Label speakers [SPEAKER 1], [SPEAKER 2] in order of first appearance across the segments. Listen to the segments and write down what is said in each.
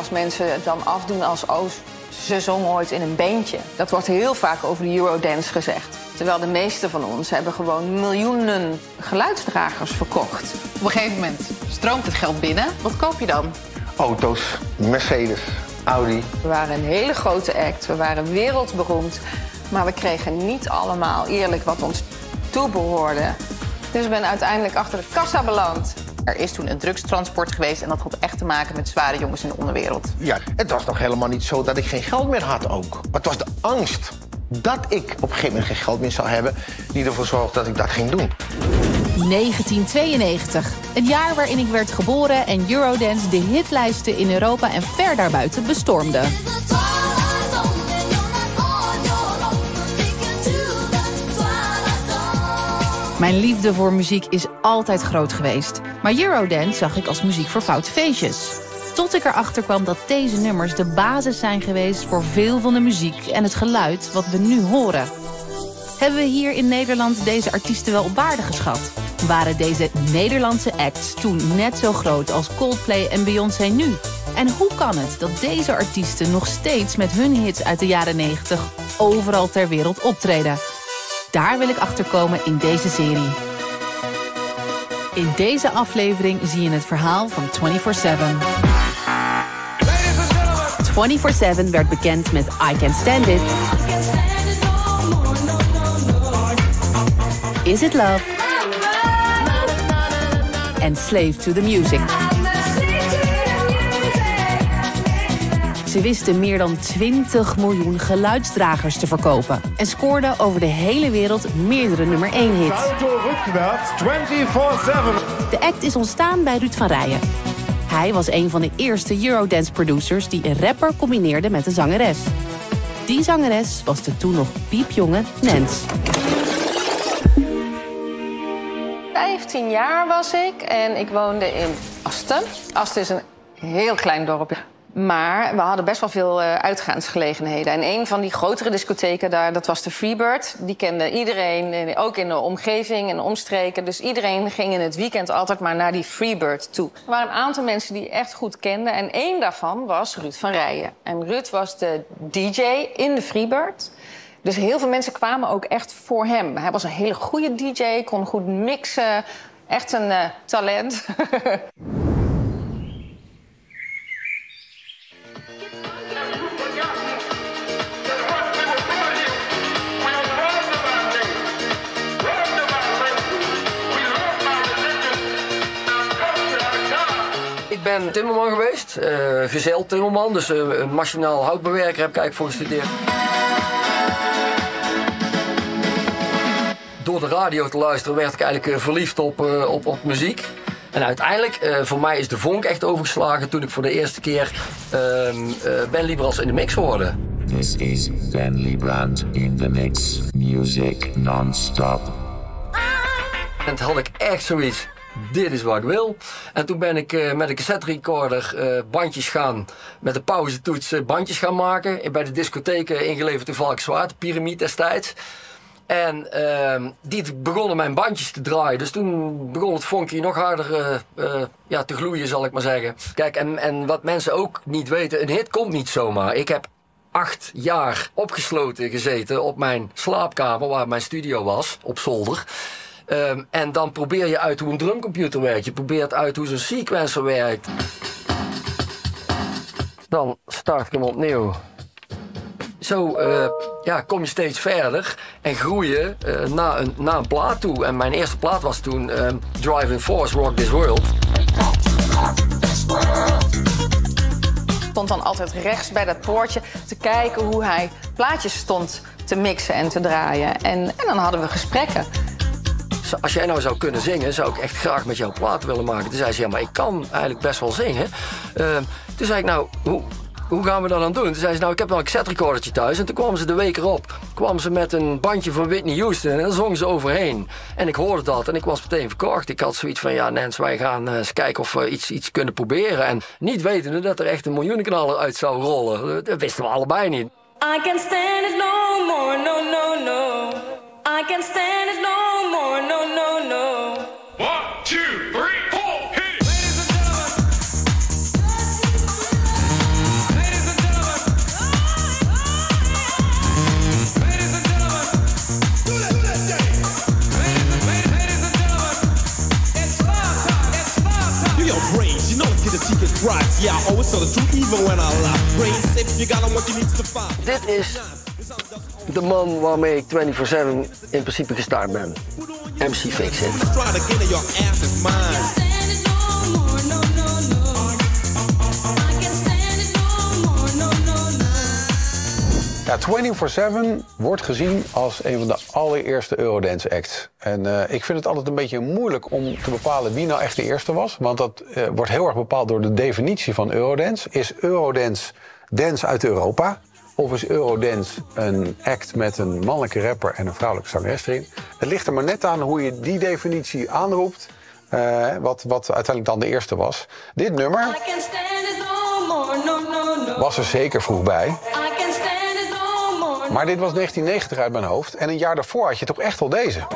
[SPEAKER 1] als mensen het dan afdoen als... oh, ze zong ooit in een bandje. Dat wordt heel vaak over de Eurodance gezegd. Terwijl de meeste van ons hebben gewoon miljoenen geluidsdragers verkocht.
[SPEAKER 2] Op een gegeven moment stroomt het geld binnen. Wat koop je dan?
[SPEAKER 3] Auto's, Mercedes, Audi.
[SPEAKER 1] We waren een hele grote act, we waren wereldberoemd. Maar we kregen niet allemaal eerlijk wat ons toebehoorde. Dus ik ben uiteindelijk achter de kassa beland.
[SPEAKER 2] Er is toen een drugstransport geweest en dat had echt te maken met zware jongens in de onderwereld.
[SPEAKER 3] Ja, het was nog helemaal niet zo dat ik geen geld meer had ook. Maar het was de angst dat ik op een gegeven moment geen geld meer zou hebben... die ervoor zorgde dat ik dat ging doen.
[SPEAKER 4] 1992. Het jaar waarin ik werd geboren en Eurodance de hitlijsten in Europa en ver daarbuiten bestormde. Mijn liefde voor muziek is altijd groot geweest. Maar Eurodance zag ik als muziek voor foute feestjes. Tot ik erachter kwam dat deze nummers de basis zijn geweest... voor veel van de muziek en het geluid wat we nu horen. Hebben we hier in Nederland deze artiesten wel op waarde geschat? Waren deze Nederlandse acts toen net zo groot als Coldplay en Beyoncé nu? En hoe kan het dat deze artiesten nog steeds met hun hits uit de jaren 90 overal ter wereld optreden? Daar wil ik achter komen in deze serie. In deze aflevering zie je het verhaal van 24-7. 24-7 werd bekend met I Can't Stand It. Is It Love? En Slave to the Music. Ze wisten meer dan 20 miljoen geluidsdragers te verkopen. En scoorden over de hele wereld meerdere nummer 1 hits. De act is ontstaan bij Ruud van Rijen. Hij was een van de eerste Eurodance producers die een rapper combineerde met een zangeres. Die zangeres was de toen nog piepjonge Nens.
[SPEAKER 1] 15 jaar was ik en ik woonde in Asten. Asten is een heel klein dorpje. Maar we hadden best wel veel uh, uitgaansgelegenheden. En een van die grotere discotheken daar, dat was de Freebird. Die kende iedereen, ook in de omgeving en omstreken. Dus iedereen ging in het weekend altijd maar naar die Freebird toe. Er waren een aantal mensen die echt goed kenden. En één daarvan was Ruud van Rijen. En Ruud was de DJ in de Freebird. Dus heel veel mensen kwamen ook echt voor hem. Hij was een hele goede DJ, kon goed mixen. Echt een uh, talent.
[SPEAKER 5] ben timmerman geweest, uh, gezel timmerman, dus uh, een machinaal houtbewerker heb ik eigenlijk voor gestudeerd. Door de radio te luisteren werd ik eigenlijk uh, verliefd op, op, op muziek. En uiteindelijk, voor mij is de vonk echt overgeslagen toen ik voor de eerste keer ehm, Ben Libras in de mix hoorde.
[SPEAKER 6] This is Ben Librand in the mix, music non-stop.
[SPEAKER 5] En toen had ik echt zoiets, dit is wat ik wil. En toen ben ik uh, met een cassette recorder uh, bandjes gaan, met de pauzetoets uh, bandjes gaan maken. Bij de discotheek ingeleverd in Valkenswaard, de Pyramide destijds. En ehm, die begonnen mijn bandjes te draaien. Dus toen begon het vonkje nog harder ja, te gloeien, zal ik maar zeggen. Kijk, en, en wat mensen ook niet weten, een hit komt niet zomaar. Ik heb acht jaar opgesloten gezeten op mijn slaapkamer, waar mijn studio was, op zolder. Um, en dan probeer je uit hoe een drumcomputer werkt. Je probeert uit hoe zo'n sequencer werkt. Dan start ik hem opnieuw. Zo uh, ja, kom je steeds verder en groeien uh, naar, een, een plaat toe. En mijn eerste plaat was toen um, Driving Force, Rock This World.
[SPEAKER 1] Stond dan altijd rechts bij dat poortje te kijken hoe hij plaatjes stond te mixen en te draaien. En, en dan hadden we gesprekken
[SPEAKER 5] als jij nou zou kunnen zingen, zou ik echt graag met jou platen willen maken. Toen zei ze, ja, maar ik kan eigenlijk best wel zingen. Uh, toen zei ik, nou, hoe, hoe gaan we dat dan doen? Toen zei ze, nou, ik heb wel een cassette thuis. En toen kwamen ze de week erop, kwamen ze met een bandje van Whitney Houston. En daar zongen ze overheen. En ik hoorde dat en ik was meteen verkocht. Ik had zoiets van, ja, Nens, wij gaan uh, eens kijken of we iets, iets kunnen proberen. En niet wetende dat er echt een miljoenenknaller uit zou rollen. Dat wisten we allebei niet. I can stand it no more, no, no, no. I can stand it no more, no.
[SPEAKER 7] Rights. Yeah, I always tell the truth even when I lie. Brain safe, you got on what you need to find.
[SPEAKER 5] Dit is de man waarmee ik 24-7 in principe gestart ben. MC Fix It.
[SPEAKER 8] Ja, 24-7 wordt gezien als een van de allereerste Eurodance acts. En eh, ik vind het altijd een beetje moeilijk om te bepalen wie nou echt de eerste was. Want dat eh, wordt heel erg bepaald door de definitie van Eurodance. Is Eurodance dance uit Europa? Of is Eurodance een act met een mannelijke rapper en een vrouwelijke zangeres erin? Het ligt er maar net aan hoe je die definitie aanroept. eh, wat, wat uiteindelijk dan de eerste was. Dit nummer was er zeker vroeg bij. Maar dit was 1990 uit mijn hoofd. En een jaar daarvoor had je toch echt al deze.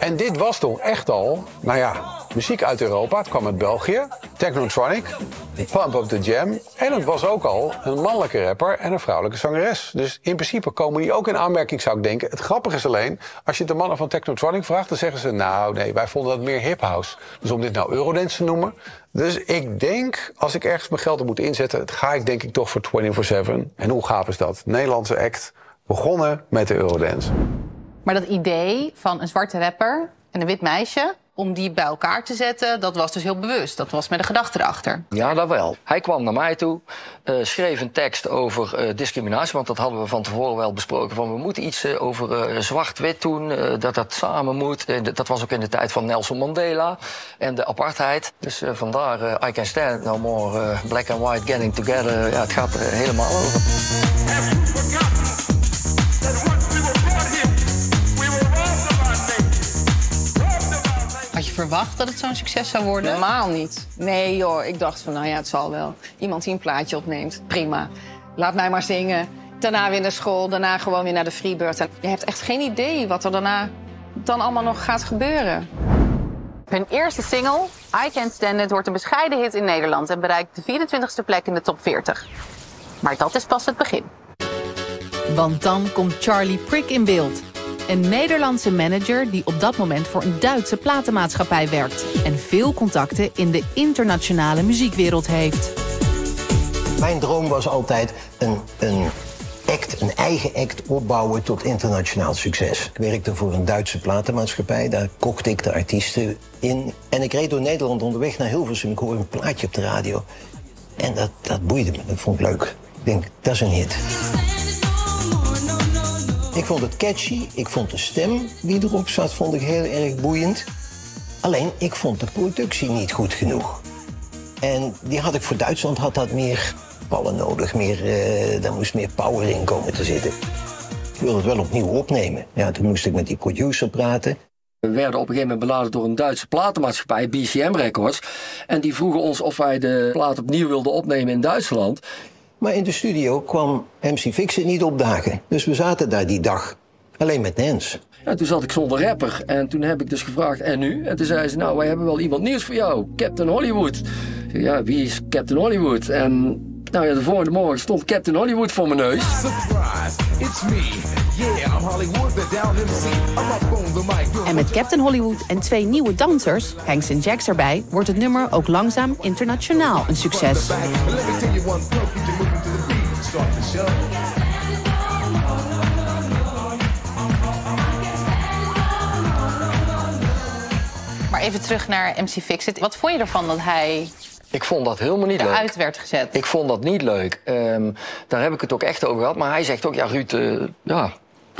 [SPEAKER 8] En dit was toch echt al, nou ja, muziek uit Europa. Het kwam uit België. Technotronic, Pump Up The Jam. En het was ook al een mannelijke rapper en een vrouwelijke zangeres. Dus in principe komen die ook in aanmerking, zou ik denken. Het grappige is alleen, als je de mannen van Technotronic vraagt... dan zeggen ze, nou nee, wij vonden dat meer hip-house. Dus om dit nou Eurodance te noemen... Dus ik denk, als ik ergens mijn geld op moet inzetten... ga ik denk ik toch voor 24-7. En hoe gaaf is dat? Nederlandse act, begonnen met de Eurodance.
[SPEAKER 2] Maar dat idee van een zwarte rapper en een wit meisje... om die bij elkaar te zetten, dat was dus heel bewust. Dat was met een gedachte erachter.
[SPEAKER 5] Ja, dat wel. Hij kwam naar mij toe, eh, schreef een tekst over eh, discriminatie, want dat hadden we van tevoren wel besproken. Van we moeten iets eh, over eh, zwart-wit doen, eh, dat dat samen moet. Eh, dat was ook in de tijd van Nelson Mandela en de apartheid. Dus eh, vandaar eh, I Can Stand No More, eh, Black and White Getting Together. Ja, het gaat er helemaal over.
[SPEAKER 2] Verwacht dat het zo'n succes zou worden?
[SPEAKER 1] Helemaal niet. Nee joh, ik dacht van nou ja, het zal wel. Iemand die een plaatje opneemt, prima. Laat mij maar zingen. Daarna weer naar school, daarna gewoon weer naar de Freebird. En je hebt echt geen idee wat er daarna dan allemaal nog gaat gebeuren.
[SPEAKER 2] Hun eerste single, I Can't Stand It, wordt een bescheiden hit in Nederland... en bereikt de 24e plek in de top 40. Maar dat is pas het begin.
[SPEAKER 4] Want dan komt Charlie Prick in beeld. Een Nederlandse manager die op dat moment voor een Duitse platenmaatschappij werkt. En veel contacten in de internationale muziekwereld heeft.
[SPEAKER 9] Mijn droom was altijd een, een act, een eigen act opbouwen tot internationaal succes. Ik werkte voor een Duitse platenmaatschappij. Daar kocht ik de artiesten in. En ik reed door Nederland onderweg naar Hilversum. Ik hoorde een plaatje op de radio. En dat, dat boeide me. Dat vond ik leuk. Ik denk, dat is een hit. Ik vond het catchy. Ik vond de stem die erop zat vond ik heel erg boeiend. Alleen, ik vond de productie niet goed genoeg. En die had ik voor Duitsland had dat meer ballen nodig. Meer, eh, daar moest meer power in komen te zitten. Ik wilde het wel opnieuw opnemen. Ja, toen moest ik met die producer praten.
[SPEAKER 5] We werden op een gegeven moment benaderd door een Duitse platenmaatschappij, BCM Records. En die vroegen ons of wij de plaat opnieuw wilden opnemen in Duitsland.
[SPEAKER 9] Maar in de studio kwam MC Fixit niet opdagen. Dus we zaten daar die dag alleen met Nens.
[SPEAKER 5] En toen zat ik zonder rapper. En toen heb ik dus gevraagd, en nu? En toen zei ze, nou, wij hebben wel iemand nieuws voor jou. Captain Hollywood. Zei, ja, wie is Captain Hollywood? En nou ja, de volgende morgen stond Captain Hollywood voor mijn neus.
[SPEAKER 7] Surprise, it's me. Yeah, I'm Hollywood, the down MC. I'm up on the mic.
[SPEAKER 4] En met Captain Hollywood en twee nieuwe dansers, Hanks en Jax erbij, wordt het nummer ook langzaam internationaal een succes.
[SPEAKER 7] To the show.
[SPEAKER 2] Maar even terug naar MC Fixit. Wat vond je ervan dat hij
[SPEAKER 5] Ik vond dat helemaal niet leuk.
[SPEAKER 2] eruit werd gezet?
[SPEAKER 5] Ik vond dat niet leuk. Ehm, daar heb ik het ook echt over gehad. Maar hij zegt ook, ja Ruud, eh, ja,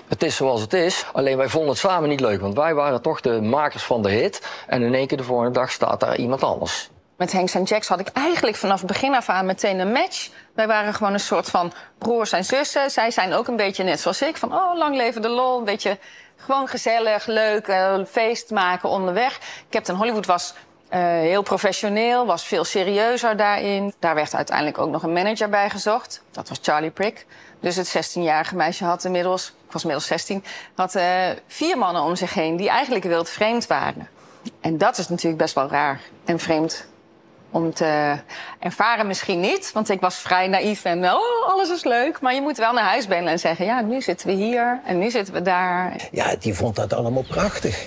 [SPEAKER 5] het is zoals het is. Alleen wij vonden het samen niet leuk. Want wij waren toch de makers van de hit. En in één keer de volgende dag staat daar iemand anders.
[SPEAKER 1] Met Hanks en Jax had ik eigenlijk vanaf begin af aan meteen een match. Wij waren gewoon een soort van broers en zussen. Zij zijn ook een beetje net zoals ik. Van, oh, lang leven de lol. Een beetje gewoon gezellig, leuk, eh, feest maken onderweg. Captain Hollywood was eh, heel professioneel, was veel serieuzer daarin. Daar werd uiteindelijk ook nog een manager bij gezocht. Dat was Charlie Prick. Dus het 16-jarige meisje had inmiddels, ik was inmiddels 16, had eh, vier mannen om zich heen die eigenlijk wild vreemd waren. En dat is natuurlijk best wel raar en vreemd om te ervaren misschien niet, want ik was vrij naïef en oh, alles is leuk. Maar je moet wel naar huis bellen en zeggen, ja, nu zitten we hier en nu zitten we daar.
[SPEAKER 9] Ja, die vond dat allemaal prachtig.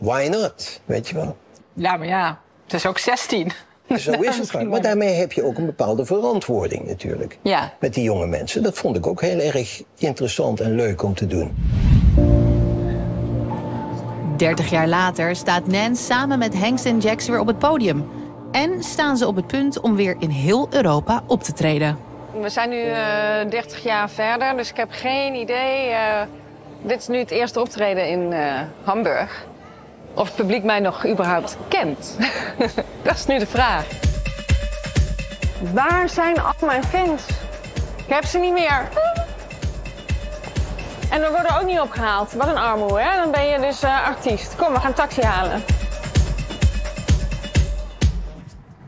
[SPEAKER 9] Why not? Weet je wel?
[SPEAKER 2] Ja, maar ja. Dus ook 16.
[SPEAKER 9] Zo is het vaak. Maar daarmee heb je ook een bepaalde verantwoording natuurlijk.
[SPEAKER 2] Ja.
[SPEAKER 9] Met die jonge mensen. Dat vond ik ook heel erg interessant en leuk om te doen.
[SPEAKER 4] 30 jaar later staat Nance samen met Hanks en Jax weer op het podium. En staan ze op het punt om weer in heel Europa op te treden.
[SPEAKER 1] We zijn nu eh 30 jaar verder, dus ik heb geen idee. eh, dit is nu het eerste optreden in eh, Hamburg. Of het publiek mij nog überhaupt kent. Dat is nu de vraag. Waar zijn al mijn fans? Ik heb ze niet meer. En we worden ook niet opgehaald. Wat een armoede, hè? Dan ben je dus eh, artiest. Kom, we gaan een taxi halen.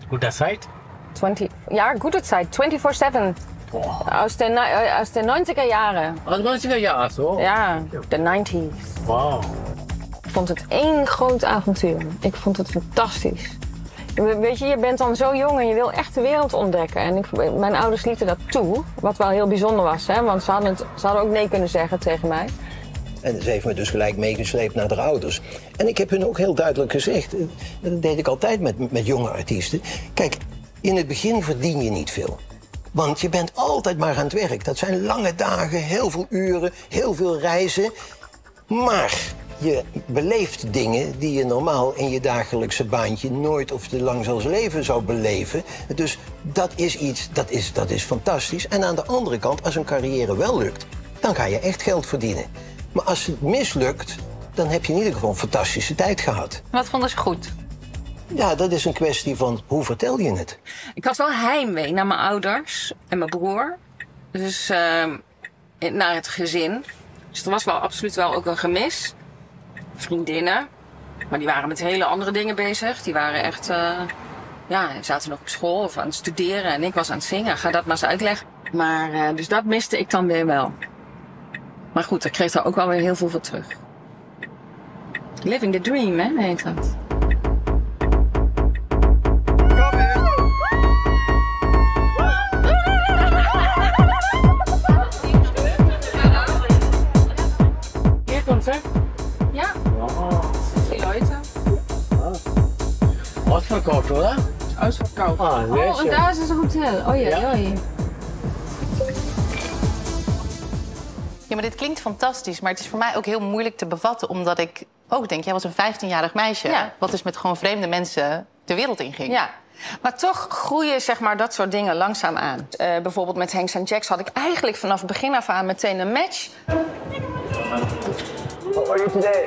[SPEAKER 10] Guter Zeit?
[SPEAKER 1] 20, ja, gute Zeit. 24-7. Aus den, aus den 90er Jahre.
[SPEAKER 10] Aus 90er Jahren, so?
[SPEAKER 1] Ja, de 90s.
[SPEAKER 10] Wow.
[SPEAKER 1] Ik vond het één groot avontuur. Ik vond het fantastisch. We- Weet je, je bent dan zo jong en je wil echt de wereld ontdekken. En mijn ouders lieten dat toe, wat wel heel bijzonder was. Hè? Want ze hadden, ze hadden ook nee kunnen zeggen tegen mij.
[SPEAKER 9] En ze heeft me dus gelijk meegesleept naar de ouders. En ik heb hun ook heel duidelijk gezegd, eh, dat deed ik altijd met, met jonge artiesten. Kijk, in het begin verdien je niet veel. Want je bent altijd maar aan het werk. Dat zijn lange dagen, heel veel uren, heel veel reizen. Maar je beleeft dingen die je normaal in je dagelijkse baantje nooit of te lang zelfs leven zou beleven. Dus dat is iets, dat is, dat is fantastisch. En aan de andere kant, als een carrière wel lukt, dan ga je echt geld verdienen. Maar als het mislukt, dan heb je in ieder geval een fantastische tijd gehad.
[SPEAKER 2] Wat vonden ze goed?
[SPEAKER 9] Ja, dat is een kwestie van hoe vertel je het?
[SPEAKER 1] Ik had wel heimwee naar mijn ouders en mijn broer. Dus ehm, naar het gezin. Dus er was wel absoluut wel ook een gemis. Vriendinnen. Maar die waren met hele andere dingen bezig. Die waren echt, eh, ja, zaten nog op school of aan het studeren. En ik was aan het zingen. Ga dat maar eens uitleggen. Maar, eh, dus dat miste ik dan weer wel. Maar goed, ik kreeg daar ook wel weer heel veel voor terug. Living the dream, hè, heet dat.
[SPEAKER 10] Ausverkauft, oder?
[SPEAKER 1] Ausverkauft.
[SPEAKER 10] Ah, sehr
[SPEAKER 1] Oh,
[SPEAKER 10] schön.
[SPEAKER 1] und da ist ein Hotel. Oh ja,
[SPEAKER 10] Ja.
[SPEAKER 1] ja.
[SPEAKER 2] Ja, maar dit klinkt fantastisch, maar het is voor mij ook heel moeilijk te bevatten, omdat ik ook denk, jij was een 15-jarig meisje,
[SPEAKER 1] Ja.
[SPEAKER 2] wat dus met gewoon vreemde mensen de wereld inging.
[SPEAKER 1] Ja, maar toch groeien zeg maar, dat soort dingen langzaam aan. Eh, bijvoorbeeld met Hanks en Jacks had ik eigenlijk vanaf het begin af aan meteen een match.
[SPEAKER 11] How are you today?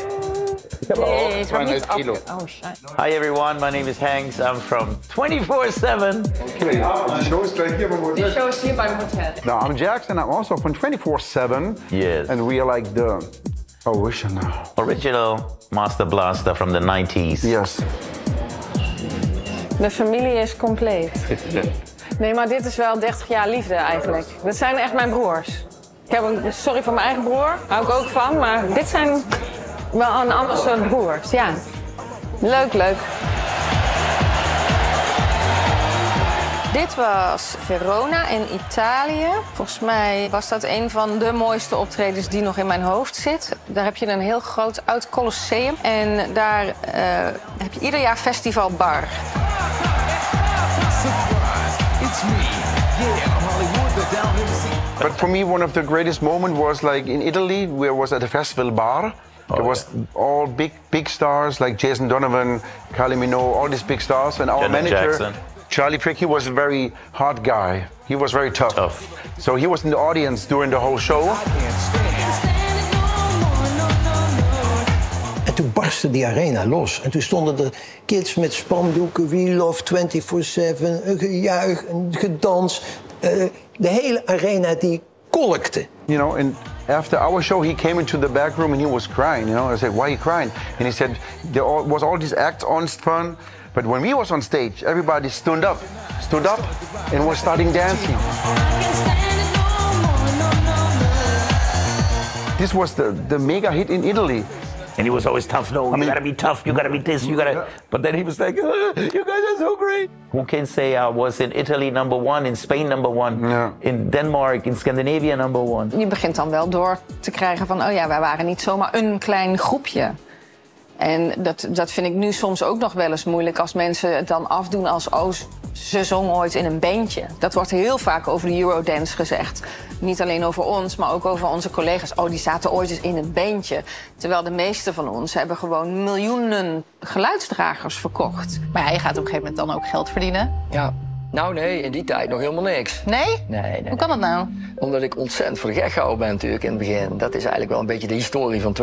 [SPEAKER 11] 200 kilo.
[SPEAKER 1] Oh, shit.
[SPEAKER 11] Hi everyone, my name is Hanks. I'm from 24/7.
[SPEAKER 12] Okay, the show is right here. but
[SPEAKER 1] Die show is hier bij het hotel.
[SPEAKER 12] Now, I'm Jackson. I'm also from 24-7.
[SPEAKER 11] Yes.
[SPEAKER 12] And we are like the original.
[SPEAKER 11] Original Master Blaster from the 90s.
[SPEAKER 12] Yes.
[SPEAKER 1] De familie is compleet. Nee, maar dit is wel 30 jaar liefde eigenlijk. Dat zijn echt mijn broers. Ik heb een, sorry voor mijn eigen broer, hou ik ook van, maar dit zijn wel een ander soort. Ja. Leuk, leuk. Dit was Verona in Italië. Volgens mij was dat een van de mooiste optredens die nog in mijn hoofd zit. Daar heb je een heel groot oud colosseum. En daar eh, heb je ieder jaar Festival Bar.
[SPEAKER 12] But for me, one of the greatest moments was like in Italy, I was at the festival bar.
[SPEAKER 11] Oh,
[SPEAKER 12] it was all big, big stars like Jason Donovan, Kylie Minogue, all these big stars. And our
[SPEAKER 11] Janet
[SPEAKER 12] manager,
[SPEAKER 11] Jackson.
[SPEAKER 12] Charlie Frick, he was a very hard guy. He was very tough.
[SPEAKER 11] Tough.
[SPEAKER 12] So he was in the audience during the whole show.
[SPEAKER 9] En toen barstte die arena los. En toen stonden er kids met spandoeken, We Love 24-7, een gejuich, een gedans. Eh, de hele arena die kolkte.
[SPEAKER 12] You know, and after our show, he came into the back room and he was crying. You know, I said, "Why are you crying?" And he said, "There was all these acts on fun, but when we was on stage, everybody stood up, stood up, and was starting dancing." This was the, the mega hit in Italy.
[SPEAKER 11] And he was always tough. No, you
[SPEAKER 12] mean-
[SPEAKER 11] gotta be tough. You gotta be this. You gotta. But then he was like, "Ah, "You guys are so great." Who can say I was in Italy number one, in Spain number one,
[SPEAKER 12] Yeah.
[SPEAKER 11] in Denmark, in Scandinavia number one?
[SPEAKER 1] Je begint dan wel door te krijgen van, oh ja, wij waren niet zomaar een klein groepje. En dat, dat vind ik nu soms ook nog wel eens moeilijk als mensen het dan afdoen als oh, ze zong ooit in een bandje. Dat wordt heel vaak over de Eurodance gezegd. Niet alleen over ons, maar ook over onze collega's. Oh, die zaten ooit eens in een bandje. Terwijl de meeste van ons hebben gewoon miljoenen geluidsdragers verkocht.
[SPEAKER 2] Maar ja, je gaat op een gegeven moment dan ook geld verdienen.
[SPEAKER 5] Ja. Nou nee, in die tijd nog helemaal niks.
[SPEAKER 2] Nee?
[SPEAKER 5] Nee, nee.
[SPEAKER 2] Hoe kan dat nou?
[SPEAKER 5] Omdat ik ontzettend voor de gek gehouden ben natuurlijk in het begin. Dat is eigenlijk wel een beetje de historie van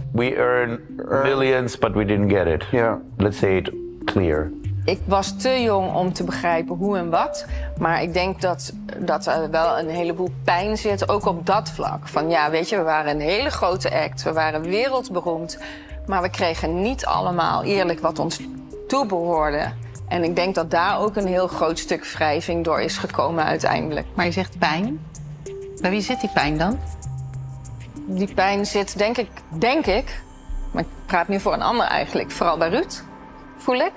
[SPEAKER 5] 24-7.
[SPEAKER 11] We earn millions, but we didn't get it.
[SPEAKER 12] Yeah.
[SPEAKER 11] Let's say it clear.
[SPEAKER 1] Ik was te jong om te begrijpen hoe en wat. Maar ik denk dat, dat er wel een heleboel pijn zit, ook op dat vlak. Van ja, weet je, we waren een hele grote act. We waren wereldberoemd. Maar we kregen niet allemaal eerlijk wat ons toebehoorde. En ik denk dat daar ook een heel groot stuk wrijving door is gekomen uiteindelijk.
[SPEAKER 2] Maar je zegt pijn. Bij wie zit die pijn dan?
[SPEAKER 1] Die pijn zit, denk ik, denk ik, maar ik praat nu voor een ander eigenlijk, vooral bij Ruud, voel ik.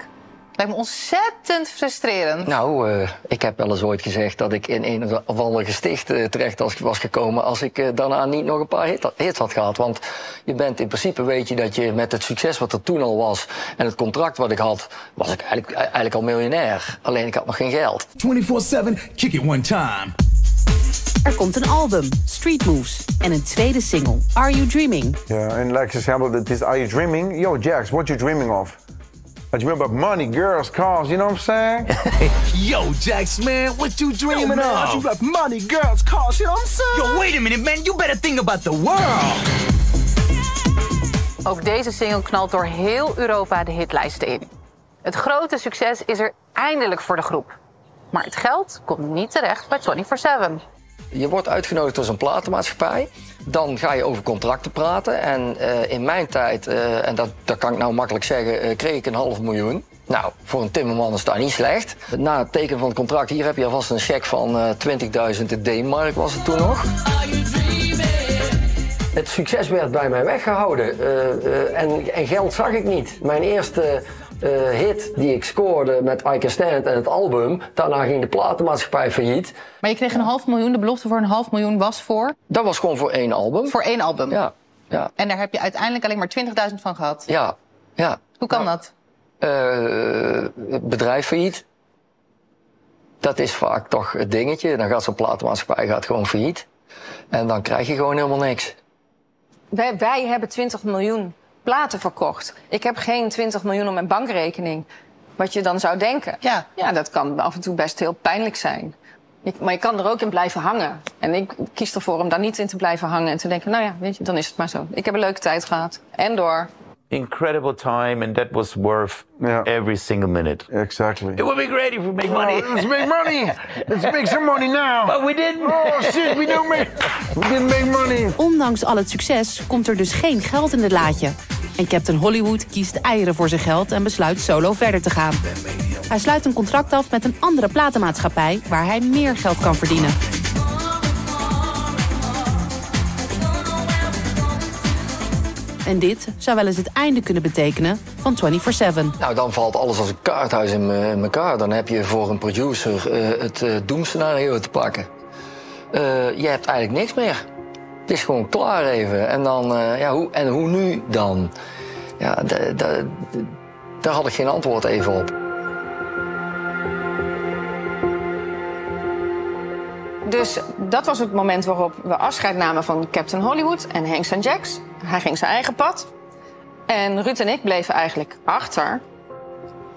[SPEAKER 2] Lijkt me ontzettend frustrerend.
[SPEAKER 5] Nou, eh, ik heb wel eens ooit gezegd dat ik in een of ander gesticht eh, terecht was, was gekomen als ik eh, daarna niet nog een paar hit, hits had gehad. Want je bent in principe, weet je, dat je met het succes wat er toen al was en het contract wat ik had, was ik eigenlijk, eigenlijk al miljonair. Alleen ik had nog geen geld.
[SPEAKER 7] 24-7, kick it one time.
[SPEAKER 4] Er komt een album, Street Moves, en een tweede single, Are You Dreaming?
[SPEAKER 12] Yeah, and like example, that is Are You Dreaming? Yo, Jax, what you dreaming of? I dream about money, girls, cars, you know what I'm saying?
[SPEAKER 7] Yo, Jax, man, what you dreaming
[SPEAKER 13] Yo, man,
[SPEAKER 7] of?
[SPEAKER 13] you got money, girls, cars, you know what I'm saying?
[SPEAKER 7] Yo, wait a minute, man. You better think about the world.
[SPEAKER 2] Ook deze single knalt door heel Europa de hitlijsten in. Het grote succes is er eindelijk voor de groep. Maar het geld komt niet terecht bij 24-7.
[SPEAKER 5] Je wordt uitgenodigd door zo'n platenmaatschappij. Dan ga je over contracten praten. En eh, in mijn tijd, eh, en dat, dat kan ik nou makkelijk zeggen, eh, kreeg ik een half miljoen. Nou, voor een timmerman is dat niet slecht. Na het tekenen van het contract, hier heb je alvast een cheque van eh 20.000 in D-mark was het toen nog. Het succes werd bij mij weggehouden eh, eh, en, en geld zag ik niet. Mijn eerste eh, hit die ik scoorde met I Can Stand en het album, daarna ging de platenmaatschappij failliet.
[SPEAKER 2] Maar je kreeg een half miljoen. De belofte voor een half miljoen was voor?
[SPEAKER 5] Dat was gewoon voor één album.
[SPEAKER 2] Voor één album?
[SPEAKER 5] Ja. ja.
[SPEAKER 2] En daar heb je uiteindelijk alleen maar 20.000 van gehad?
[SPEAKER 5] Ja, ja.
[SPEAKER 2] Hoe kan dat?
[SPEAKER 5] Eh, het bedrijf failliet. Dat is vaak toch het dingetje. Dan gaat zo'n platenmaatschappij gaat gewoon failliet. En dan krijg je gewoon helemaal niks.
[SPEAKER 1] Wij, wij hebben 20 miljoen platen verkocht. Ik heb geen 20 miljoen op mijn bankrekening. Wat je dan zou denken.
[SPEAKER 2] Ja.
[SPEAKER 1] ja, dat kan af en toe best heel pijnlijk zijn. Ik- maar je kan er ook in blijven hangen. En ik kies ervoor om daar niet in te blijven hangen. En te denken, nou ja, weet je, dan is het maar zo. Ik heb een leuke tijd gehad. En door.
[SPEAKER 11] Incredible time, and that was worth every single minute.
[SPEAKER 12] Exactly.
[SPEAKER 11] It would be great if we make money.
[SPEAKER 12] Oh, let's make money. Let's make some money now.
[SPEAKER 11] But we didn't.
[SPEAKER 12] Oh shit, we don't make. We didn't make money.
[SPEAKER 4] Ondanks al het succes komt er dus geen geld in het laadje. En Captain Hollywood kiest eieren voor zijn geld en besluit solo verder te gaan. Hij sluit een contract af met een andere platenmaatschappij waar hij meer geld kan verdienen. En dit zou wel eens het einde kunnen betekenen van 24-7.
[SPEAKER 5] Nou, dan valt alles als een kaarthuis in, in elkaar. Dan heb je voor een producer eh, het eh, doemscenario te pakken. Eh, je hebt eigenlijk niks meer. Het is gewoon klaar even. En dan, eh, ja, hoe, en hoe nu dan? Ja, daar had ik geen antwoord even op.
[SPEAKER 1] Dus dat was het moment waarop we afscheid namen van Captain Hollywood en Hanks en Jacks. Hij ging zijn eigen pad. En Ruud en ik bleven eigenlijk achter.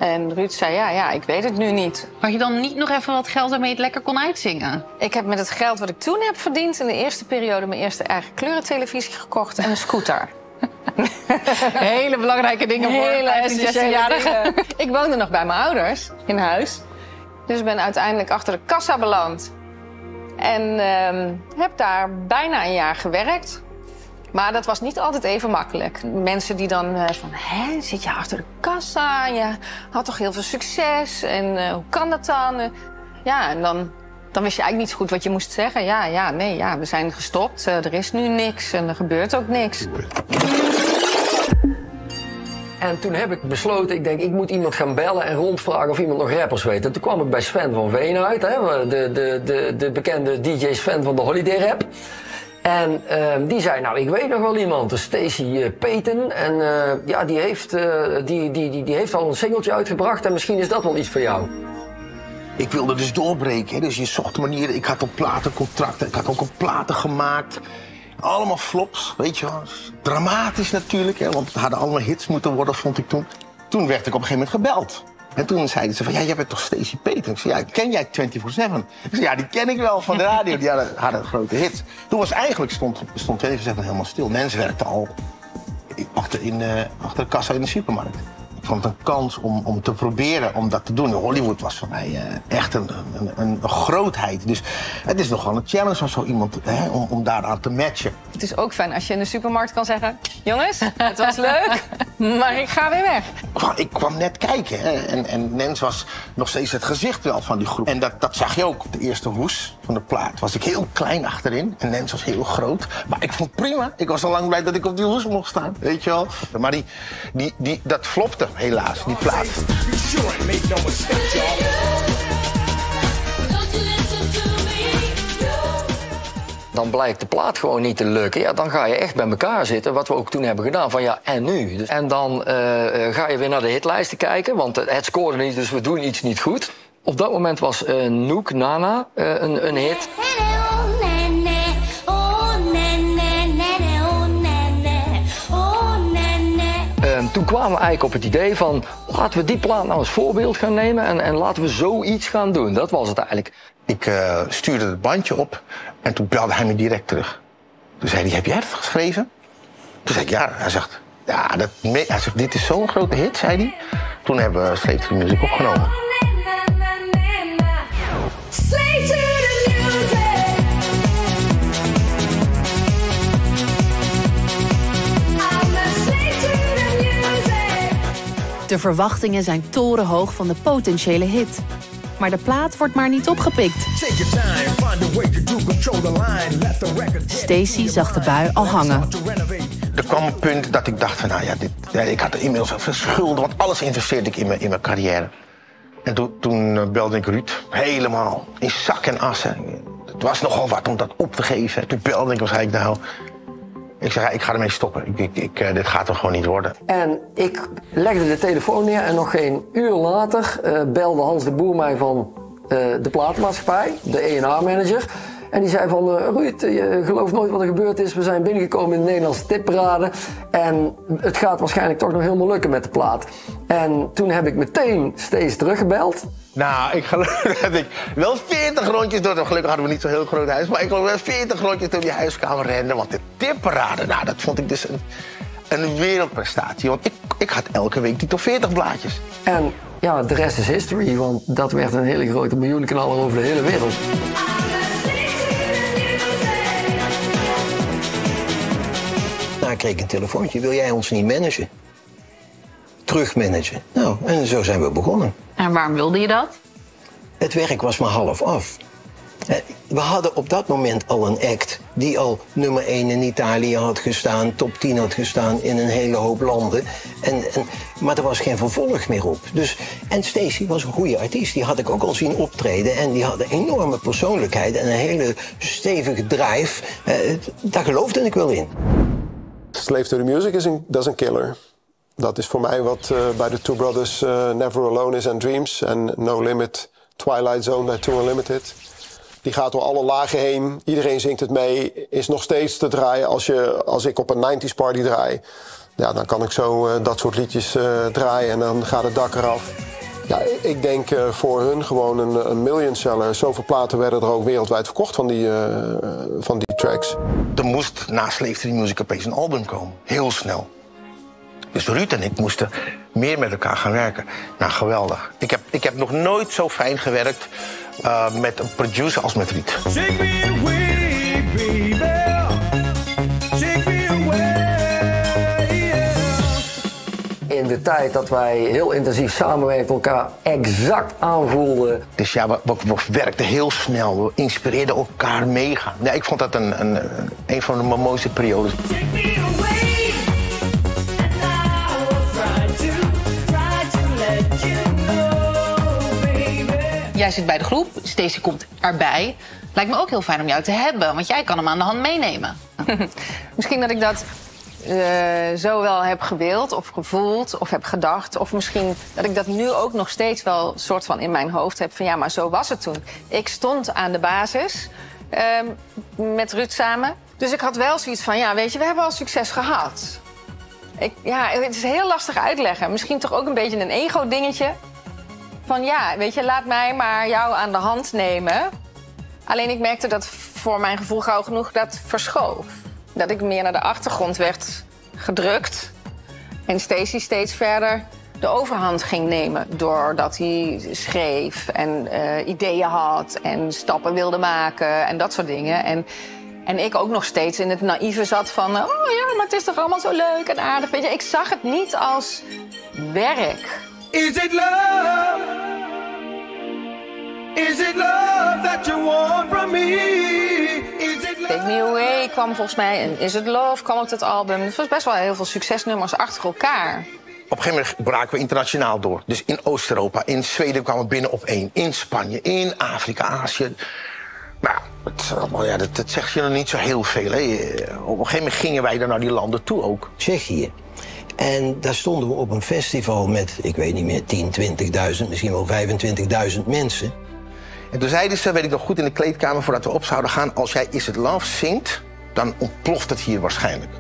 [SPEAKER 1] En Ruud zei, ja, ja, ik weet het nu niet.
[SPEAKER 2] Had je dan niet nog even wat geld waarmee je het lekker kon uitzingen?
[SPEAKER 1] Ik heb met het geld wat ik toen heb verdiend... in de eerste periode mijn eerste eigen kleurentelevisie gekocht en een scooter.
[SPEAKER 2] Hele belangrijke dingen voor
[SPEAKER 1] Hele
[SPEAKER 2] 15,
[SPEAKER 1] essentiële
[SPEAKER 2] 16-jarigen.
[SPEAKER 1] dingen. Ik woonde nog bij mijn ouders in huis. Dus ik ben uiteindelijk achter de kassa beland. En ehm, heb daar bijna een jaar gewerkt. Maar dat was niet altijd even makkelijk. Mensen die dan eh, van, hè, zit je achter de kassa? Je had toch heel veel succes? En eh, hoe kan dat dan? Ja, en dan, dan wist je eigenlijk niet zo goed wat je moest zeggen. Ja, ja, nee, ja, we zijn gestopt. Eh, er is nu niks en er gebeurt ook niks.
[SPEAKER 5] En toen heb ik besloten, ik denk, ik moet iemand gaan bellen en rondvragen of iemand nog rappers weet. En toen kwam ik bij Sven van Veen uit, hè, de, de, de, de bekende DJ Sven van de Holiday Rap. En ehm, die zei, nou, ik weet nog wel iemand, Stacy eh, Payton. En eh, ja, die heeft, eh, die, die, die, die heeft al een singeltje uitgebracht en misschien is dat wel iets voor jou.
[SPEAKER 3] Ik wilde dus doorbreken. Hè? Dus je zocht manieren. Ik had op platencontracten. Ik had ook op platen gemaakt. Allemaal flops, weet je wel. Dramatisch natuurlijk, hè? want het hadden allemaal hits moeten worden, vond ik toen. Toen werd ik op een gegeven moment gebeld. En toen zeiden ze van, ja, jij bent toch Stacey Peter? Ik zei, ja, ken jij 24-7? Ik zei, ja, die ken ik wel van de radio. Die hadden, hadden grote hits. Toen was eigenlijk, stond, stond 24-7 helemaal stil. Mensen werkten al achter, in, eh, achter de kassa in de supermarkt. Ik vond een kans om, om te proberen om dat te doen. Hollywood was voor mij eh, echt een, een, een, grootheid. Dus het is nogal een challenge om zo iemand hè, om, om daaraan te matchen.
[SPEAKER 1] Het is ook fijn als je in de supermarkt kan zeggen... jongens, het was leuk, maar ik ga weer weg.
[SPEAKER 3] Ik kwam, ik kwam net kijken hè, en, en Nens was nog steeds het gezicht wel van die groep. En dat, dat zag je ook op de eerste hoes van de plaat. Was ik heel klein achterin en Nens was heel groot. Maar ik vond het prima. Ik was al lang blij dat ik op die hoes mocht staan, weet je wel. Maar die, die, die, dat flopte helaas, die plaat.
[SPEAKER 5] Dan blijkt de plaat gewoon niet te lukken. Ja, dan ga je echt bij elkaar zitten, wat we ook toen hebben gedaan. Van ja, en nu? Dus- En dan eh, eh, ga je weer naar de hitlijsten kijken, want het scoorde niet, dus we doen iets niet goed. Op dat moment was eh Noek Nana eh, een, een hit. Toen kwamen we eigenlijk op het idee van laten we die plaat nou als voorbeeld gaan nemen en, en laten we zoiets gaan doen. Dat was het eigenlijk.
[SPEAKER 3] Ik eh, stuurde het bandje op en toen belde hij me direct terug. Toen zei hij, heb jij het geschreven? Toen zei ik, ja. Hij zegt, ja, dat hij zegt, dit is zo'n grote hit, zei hij. Toen hebben we Slave Music opgenomen.
[SPEAKER 4] De verwachtingen zijn torenhoog van de potentiële hit. Maar de plaat wordt maar niet opgepikt. Stacy zag de bui al hangen.
[SPEAKER 3] Er kwam een punt dat ik dacht van, nou ja, dit, ja, ik had er inmiddels veel schulden, want alles investeerde ik in mijn, in mijn carrière. En toen, toen eh, belde ik Ruud, helemaal in zak en assen. Het was nogal wat om dat op te geven. Toen belde ik, was hij nou, ik ja, ik ga ermee stoppen. Ik, ik, eh, dit gaat er gewoon niet worden.
[SPEAKER 5] En ik legde de telefoon neer en nog geen uur later eh, belde Hans de Boer mij van eh, de platenmaatschappij, de E&A-manager. En die zei van, eh, Ruud, je gelooft nooit wat er gebeurd is. We zijn binnengekomen in de Nederlandse tipparade. En het gaat waarschijnlijk toch nog helemaal lukken met de plaat. En toen heb ik meteen steeds teruggebeld.
[SPEAKER 3] Nou, ik geloof dat ik wel 40 rondjes door... Gelukkig hadden we niet zo'n heel groot huis... maar ik geloof wel 40 rondjes door die huiskamer rende. Want de tipparade, nou, dat vond ik dus een, een wereldprestatie. Want ik, ik had elke week die top 40 blaadjes.
[SPEAKER 5] En ja, de rest is history, want dat werd een hele grote miljoenenkanaal over de hele wereld.
[SPEAKER 9] Nou, ik kreeg een telefoontje. Wil jij ons niet managen? Terugmanagen. Nou, en zo zijn we begonnen.
[SPEAKER 2] En waarom wilde je dat?
[SPEAKER 9] Het werk was maar half af. Eh, We hadden op dat moment al een act die al nummer 1 in Italië had gestaan, top 10 had gestaan in een hele hoop landen. En, en, maar er was geen vervolg meer op. Dus, en Stacey was een goede artiest. Die had ik ook al zien optreden. En die had een enorme persoonlijkheid en een hele stevige drive. Eh, daar geloofde ik wel in.
[SPEAKER 14] Slave to the Music is een, dat killer. Dat is voor mij wat eh, bij de Two Brothers eh, Never Alone is and Dreams en No Limit, Twilight Zone bij Two Unlimited. Die gaat door alle lagen heen. Iedereen zingt het mee. Is nog steeds te draaien. Als, je, als ik op een 90s party draai, ja, dan kan ik zo eh, dat soort liedjes draaien en dan gaat het dak eraf. Ja, ik denk eh, voor hun gewoon een, een million seller. Zoveel platen werden er ook wereldwijd verkocht van die, eh, van die tracks.
[SPEAKER 3] Er moest na Slave to the Music opeens een album komen. Heel snel. Dus Ruud en ik moesten meer met elkaar gaan werken. Nou, geweldig. Ik heb, ik heb nog nooit zo fijn gewerkt eh, met een producer als met Ruud.
[SPEAKER 5] De tijd dat wij heel intensief samenwerkten, elkaar exact aanvoelden.
[SPEAKER 3] Dus ja, we, we, we werkten heel snel. We inspireerden elkaar meegaan. Ja, ik vond dat een, een, een van de mooiste periodes.
[SPEAKER 2] Jij zit bij de groep, Stacey komt erbij. Lijkt me ook heel fijn om jou te hebben, want jij kan hem aan de hand meenemen.
[SPEAKER 1] Misschien dat ik dat eh, zo wel heb gewild of gevoeld of heb gedacht. Of misschien dat ik dat nu ook nog steeds wel soort van in mijn hoofd heb. Van ja, maar zo was het toen. Ik stond aan de basis ehm, met Ruud samen. Dus ik had wel zoiets van, ja, weet je, we hebben al succes gehad. Ik, ja, het is heel lastig uitleggen. Misschien toch ook een beetje een ego-dingetje. Van ja, weet je, laat mij maar jou aan de hand nemen. Alleen ik merkte dat voor mijn gevoel gauw genoeg dat verschoof. Dat ik meer naar de achtergrond werd gedrukt. En Stacey steeds verder de overhand ging nemen. Doordat hij schreef en eh, ideeën had en stappen wilde maken en dat soort dingen. En, en ik ook nog steeds in het naïeve zat van... oh ja, maar het is toch allemaal zo leuk en aardig. Weet je, ik zag het niet als werk.
[SPEAKER 13] Is it love?
[SPEAKER 1] Take Me Away kwam volgens mij en Is It Love kwam op het album. Het was best wel heel veel succesnummers achter elkaar.
[SPEAKER 3] Op een gegeven moment braken we internationaal door. Dus in Oost-Europa, in Zweden kwamen we binnen op één. In Spanje, in Afrika, Azië. Maar ja, het, allemaal- ja, dat, dat zegt je nog niet zo heel veel. Hè. Op een gegeven moment gingen wij dan naar die landen toe ook.
[SPEAKER 9] Tsjechië. En daar stonden we op een festival met, ik weet niet meer, 10, 20.000, misschien wel 25.000 mensen.
[SPEAKER 3] En toen zeiden ze, weet ik nog goed, in de kleedkamer voordat we op zouden gaan... als jij Is It Love zingt, dan ontploft het hier waarschijnlijk.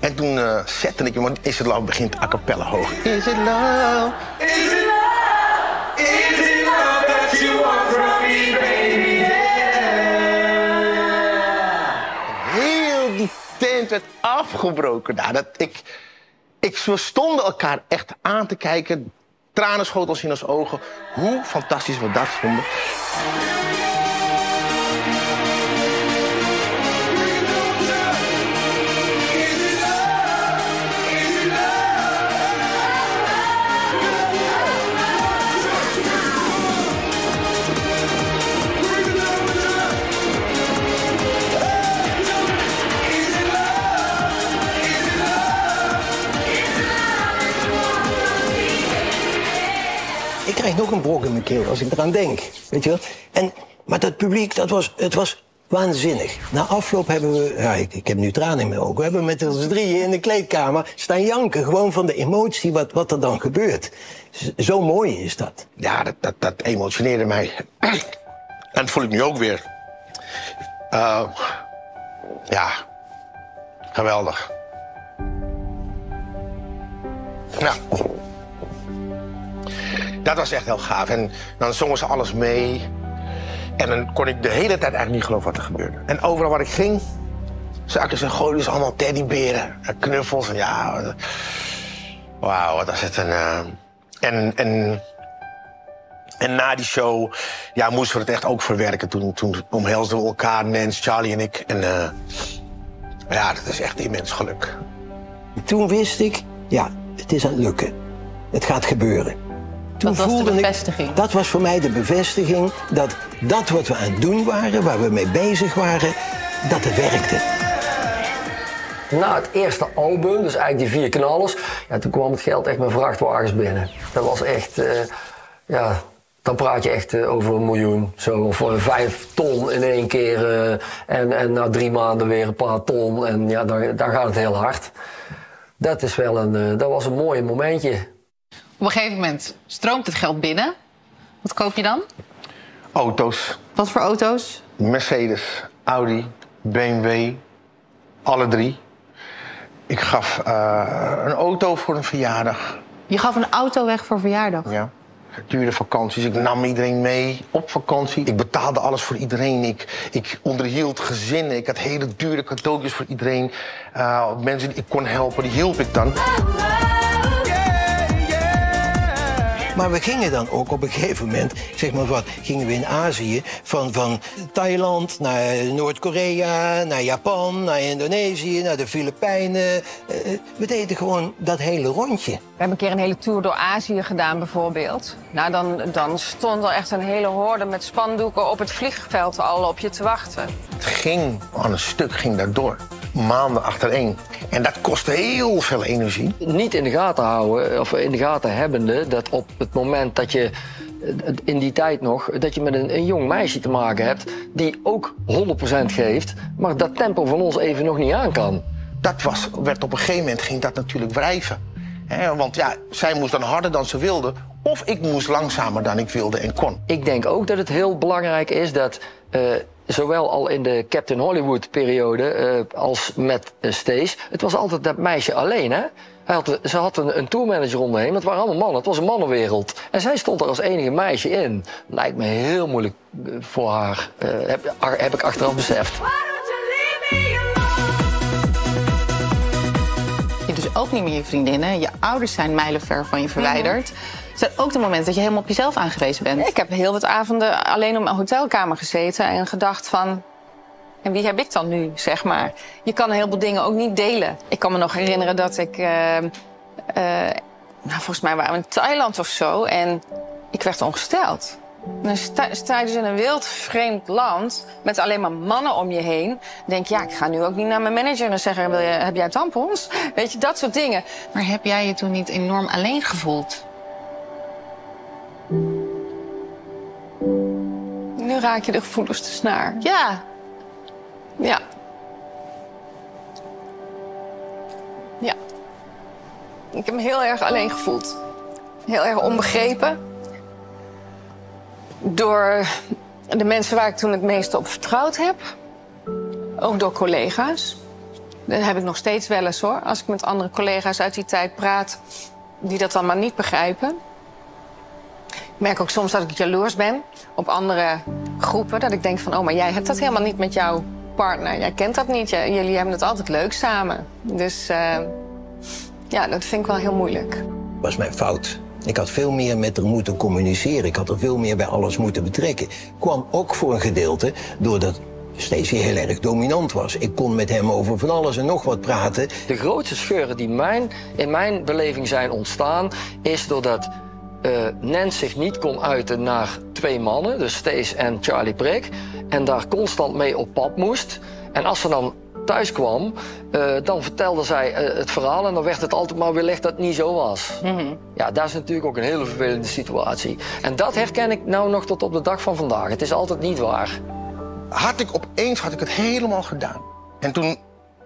[SPEAKER 3] En toen eh, zette ik hem, want Is It Love begint a cappella hoog. Is It Love?
[SPEAKER 13] Is it love? Is it love that you want from me, baby?
[SPEAKER 3] Heel die tent werd afgebroken. Nou, dat, ik, ik, we stonden elkaar echt aan te kijken. Tranen schoten ons in ons ogen. Hoe fantastisch we dat vonden.
[SPEAKER 9] Krijg nog een brok in mijn keel als ik eraan denk. Weet je wel? En, maar dat publiek, dat was, het was waanzinnig. Na afloop hebben we, ja, ik, ik heb nu tranen in mijn ogen, we hebben met ons drieën in de kleedkamer staan janken. Gewoon van de emotie wat, wat er dan gebeurt. Zo mooi is dat.
[SPEAKER 3] Ja, dat, dat, dat emotioneerde mij. en dat voel ik nu ook weer. Eh, ja, geweldig. Ja. Dat was echt heel gaaf. En dan zongen ze alles mee. En dan kon ik de hele tijd eigenlijk niet geloven wat er gebeurde. En overal waar ik ging, zaken ze gooiden ze allemaal teddyberen. En knuffels. En ja, wauw, wat was het een... eh, en, en, en na die show ja, moesten we het echt ook verwerken. Toen, toen omhelsden we elkaar, Nens, Charlie en ik. En eh, ja, dat is echt immens geluk.
[SPEAKER 9] Toen wist ik, ja, het is aan het lukken. Het gaat gebeuren. Toen
[SPEAKER 2] Dat was de
[SPEAKER 9] voelde ik-
[SPEAKER 2] bevestiging.
[SPEAKER 9] dat was voor mij de bevestiging dat dat wat we aan het doen waren, waar we mee bezig waren, dat het werkte.
[SPEAKER 5] Na het eerste album, dus eigenlijk die vier knallers, ja, toen kwam het geld echt met vrachtwagens binnen. Dat was echt, eh, ja, dan praat je echt eh, over een miljoen. Zo, of vijf ton in één keer. eh, en, en na drie maanden weer een paar ton. En ja, daar, daar gaat het heel hard. Dat, is wel een, eh, dat was een mooi momentje.
[SPEAKER 2] Op een gegeven moment stroomt het geld binnen. Wat koop je dan?
[SPEAKER 3] Auto's,
[SPEAKER 2] Wat voor auto's?
[SPEAKER 3] Mercedes, Audi, BMW, alle drie. Ik gaf eh, een auto voor een verjaardag.
[SPEAKER 2] Je gaf een auto weg voor verjaardag.
[SPEAKER 3] Ja. Dure vakanties. Ik nam iedereen mee op vakantie. Ik betaalde alles voor iedereen. Ik, ik onderhield gezinnen. Ik had hele dure cadeautjes voor iedereen. Eh, mensen die ik kon helpen, die hielp ik dan.
[SPEAKER 9] Maar we gingen dan ook op een gegeven moment, zeg maar wat, gingen we in Azië van, van Thailand naar Noord-Korea, naar Japan, naar Indonesië, naar de Filipijnen. Eh, we deden gewoon dat hele rondje.
[SPEAKER 1] We hebben een keer een hele tour door Azië gedaan bijvoorbeeld. Nou, dan, dan stond er echt een hele horde met spandoeken op het vliegveld al op je te wachten.
[SPEAKER 3] Het ging aan een stuk, ging daardoor. Maanden achtereen. En dat kostte heel veel energie.
[SPEAKER 5] Niet in de gaten houden, of in de gaten hebbende, dat op het moment dat je in die tijd nog, dat je met een, een jong meisje te maken hebt die ook 100% geeft, maar dat tempo van ons even nog niet aan kan.
[SPEAKER 3] Dat was, werd op een gegeven moment ging dat natuurlijk wrijven. Want ja, zij moest dan harder dan ze wilde. Of ik moest langzamer dan ik wilde en kon.
[SPEAKER 5] Ik denk ook dat het heel belangrijk is dat eh, zowel al in de Captain Hollywood periode eh, als met uh, Stace, het was altijd dat meisje alleen hè. Hij had, ze had een, een tourmanager om me heen, maar het waren allemaal mannen. Het was een mannenwereld. En zij stond er als enige meisje in. Lijkt me heel moeilijk eh, voor haar, eh, heb, heb ik achteraf beseft.
[SPEAKER 2] Je dus ook niet meer je vriendinnen. Je ouders zijn mijlenver van je verwijderd. Zijn ook de momenten dat je helemaal op jezelf aangewezen bent.
[SPEAKER 1] Ik heb heel wat avonden alleen op mijn hotelkamer gezeten en gedacht van... En wie heb ik dan nu, zeg maar? Je kan een heleboel dingen ook niet delen. Ik kan me nog herinneren dat ik... eh, eh, nou, volgens mij waren we in Thailand of zo. En ik werd ongesteld. Dan sta, sta je dus in een wild vreemd land met alleen maar mannen om je heen. Dan denk je, ja, ik ga nu ook niet naar mijn manager en zeggen, wil je, heb jij tampons? Weet je, dat soort dingen.
[SPEAKER 2] Maar heb jij je toen niet enorm alleen gevoeld?
[SPEAKER 1] Raak je de gevoelens te snaar.
[SPEAKER 2] Ja.
[SPEAKER 1] Ja. Ja. Ik heb me heel erg alleen gevoeld. Heel erg onbegrepen. Door de mensen waar ik toen het meeste op vertrouwd heb. Ook door collega's. Dat heb ik nog steeds wel eens hoor. Als ik met andere collega's uit die tijd praat, die dat dan maar niet begrijpen. Ik merk ook soms dat ik jaloers ben op andere groepen. Dat ik denk van, oh, maar jij hebt dat helemaal niet met jouw partner. Jij kent dat niet. Jullie hebben het altijd leuk samen. Dus eh, ja, dat vind ik wel heel moeilijk.
[SPEAKER 9] was mijn fout. Ik had veel meer met haar moeten communiceren. Ik had er veel meer bij alles moeten betrekken. Kwam ook voor een gedeelte doordat Stacey heel erg dominant was. Ik kon met hem over van alles en nog wat praten.
[SPEAKER 5] De grootste scheuren die mijn, in mijn beleving zijn ontstaan, is doordat eh Nens zich niet kon uiten naar twee mannen, dus Stace en Charlie Prick, en daar constant mee op pad moest. En als ze dan thuis kwam, eh, dan vertelde zij eh, het verhaal en dan werd het altijd maar weerlegd dat het niet zo was. Ja, dat is natuurlijk ook een hele vervelende situatie. En dat herken ik nou nog tot op de dag van vandaag. Het is altijd niet waar.
[SPEAKER 3] Had ik opeens had ik het helemaal gedaan. En toen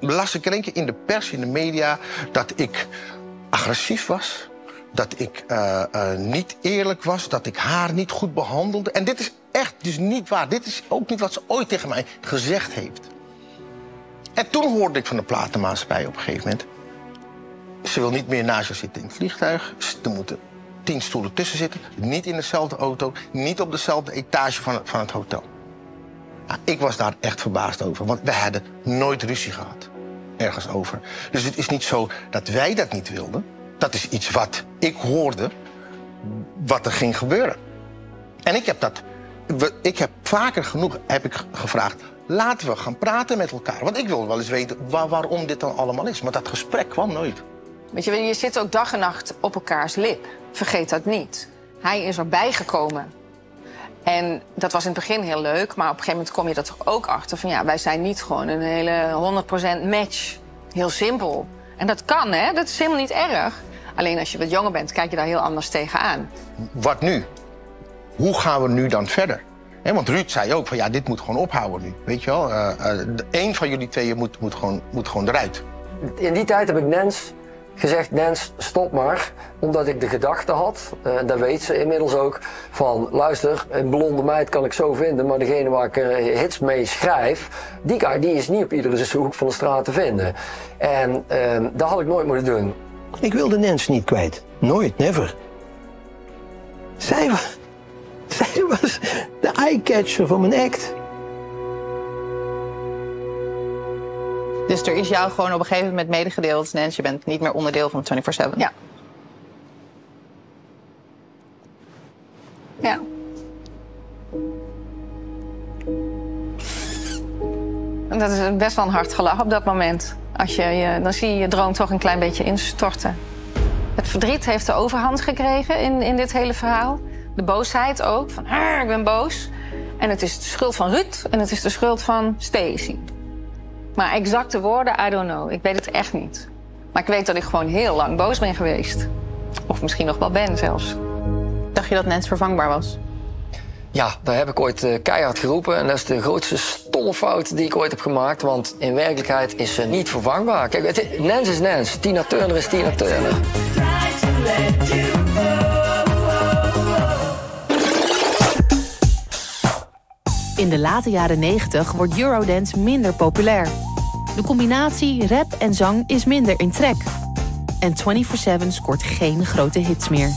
[SPEAKER 3] las ik er een keer in de pers, in de media, dat ik agressief was. Dat ik eh, eh, niet eerlijk was, dat ik haar niet goed behandelde. En dit is echt dus niet waar. Dit is ook niet wat ze ooit tegen mij gezegd heeft. En toen hoorde ik van de platenmaatschappij op een gegeven moment... ze wil niet meer naast je zitten in het vliegtuig. Er moeten tien stoelen tussen zitten. Niet in dezelfde auto. Niet op dezelfde etage van het, van het hotel. Nou, ik was daar echt verbaasd over. Want we hadden nooit ruzie gehad. Ergens over. Dus het is niet zo dat wij dat niet wilden. Dat is iets wat ik hoorde. Wat er ging gebeuren. En ik heb dat... Ik heb vaker genoeg heb ik gevraagd... laten we gaan praten met elkaar. Want ik wil wel eens weten waar- waarom dit dan allemaal is. Maar dat gesprek kwam nooit.
[SPEAKER 1] Weet je, je zit ook dag en nacht op elkaars lip. Vergeet dat niet. Hij is erbij gekomen. En dat was in het begin heel leuk, maar op een gegeven moment kom je er toch ook achter van ja, wij zijn niet gewoon een hele 100% match. Heel simpel. En dat kan, hè? Dat is helemaal niet erg. Alleen als je wat jonger bent, kijk je daar heel anders tegenaan.
[SPEAKER 3] Wat nu? Hoe gaan we nu dan verder? Hè, want Ruud zei ook van ja, dit moet gewoon ophouden nu. Weet je wel? Eh, eh, Eén van jullie tweeën moet, moet, gewoon, moet gewoon eruit.
[SPEAKER 5] In die tijd heb ik Nens gezegd, Nens, stop maar. Omdat ik de gedachte had, eh, en dat weet ze inmiddels ook, van luister, een blonde meid kan ik zo vinden, maar degene waar ik eh, hits mee schrijf, die, guy, die is niet op iedere hoek van de straat te vinden. En eh, dat had ik nooit moeten doen.
[SPEAKER 9] Ik wilde Nens niet kwijt. Nooit, never. Zij was, zij was de eye-catcher van mijn act.
[SPEAKER 2] Dus er is jou gewoon op een gegeven moment medegedeeld, Nens, je bent niet meer onderdeel van 24-7.
[SPEAKER 1] Ja. Ja. Dat is best wel een hard gelach op dat moment. Als je, dan zie je je droom toch een klein beetje instorten. Het verdriet heeft de overhand gekregen in, in dit hele verhaal. De boosheid ook, van "Ah, ik ben boos. En het is de schuld van Ruud en het is de schuld van Stacy. Maar exacte woorden, I don't know. Ik weet het echt niet. Maar ik weet dat ik gewoon heel lang boos ben geweest. Of misschien nog wel ben zelfs.
[SPEAKER 2] Dacht je dat Nens vervangbaar was?
[SPEAKER 5] Ja, daar heb ik ooit eh, keihard geroepen. En dat is de grootste stomme fout die ik ooit heb gemaakt. Want in werkelijkheid is ze niet vervangbaar. Kijk, het, Nens is Nens. Tina Turner is Tina Turner.
[SPEAKER 4] De late jaren 90 wordt Eurodance minder populair. De combinatie rap en zang is minder in trek. En 24-7 scoort geen grote hits meer.